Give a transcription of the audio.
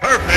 Perfect.